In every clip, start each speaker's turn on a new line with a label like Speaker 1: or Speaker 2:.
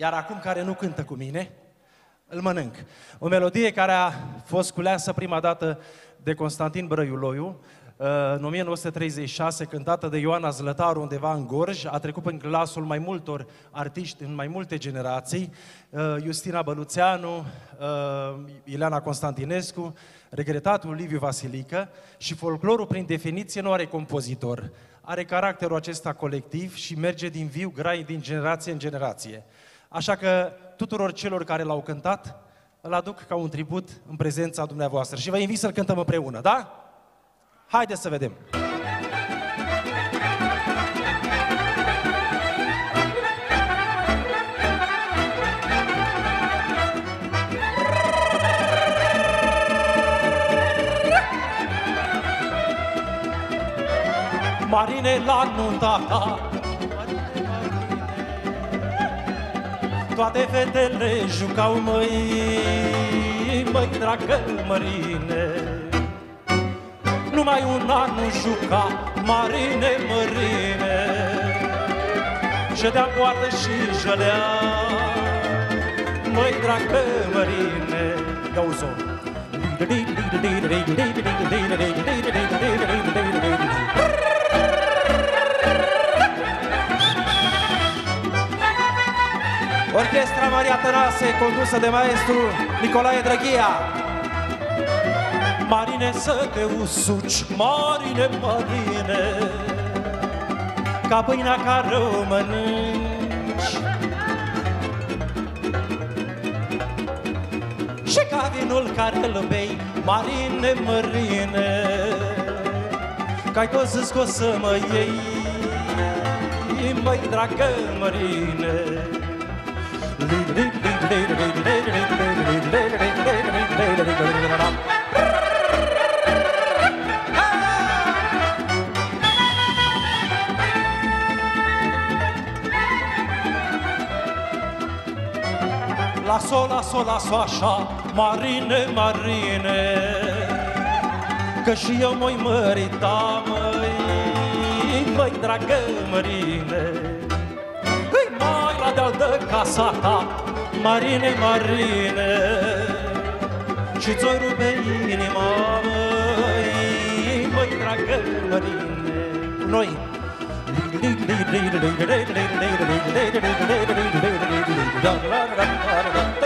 Speaker 1: Iar acum care nu cântă cu mine, îl mănânc. O melodie care a fost culeasă prima dată de Constantin Brăiuloiu, uh, în 1936, cântată de Ioana Zlătaru undeva în Gorj, a trecut în glasul mai multor artiști în mai multe generații, uh, Justina Băluțeanu, uh, Ileana Constantinescu, regretatul Liviu Vasilică și folclorul, prin definiție, nu are compozitor. Are caracterul acesta colectiv și merge din viu grai din generație în generație. Așa că tuturor celor care l-au cântat, îl aduc ca un tribut în prezența dumneavoastră și vă invit să-l cântăm împreună, da? Haideți să vedem! Marine la nunta ta Toate fetele jucau măi Măi dragă mărine. Numai un an nu juca Marine mărine. Ședea poartă și jălea Măi dragă mărine. Ia uzo Maria Tănase, condusă de maestru Nicolae Drăghia. Marine să te usuci, marine, marine, ca pâinea care o mănânci. Și ca vinul care îl bei, marine, marine, ca-ai tot scos să mă iei, măi, dragă marine. La sol, la sol, la sol, așa, marine, marine, Că și eu mă-i mărita, măi, măi, dragă mărine, Îi mai la de-al de casa ta, marine, marine, Și ți-o rupe inima, măi, măi, dragă mărine, Noi, Hopșa,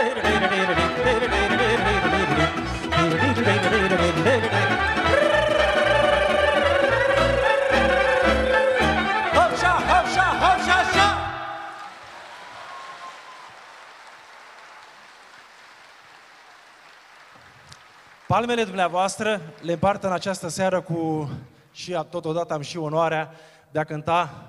Speaker 1: Palmele dumneavoastră le împart în această seară cu și a- totodată am și onoarea de a cânta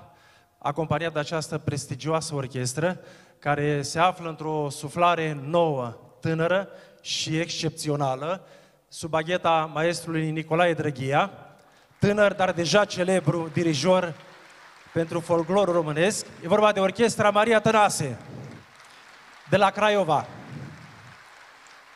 Speaker 1: acompaniat de această prestigioasă orchestră care se află într-o suflare nouă, tânără și excepțională, sub bagheta maestrului Nicolae Drăghia, tânăr, dar deja celebru dirijor pentru folclorul românesc. E vorba de orchestra Maria Tănase, de la Craiova.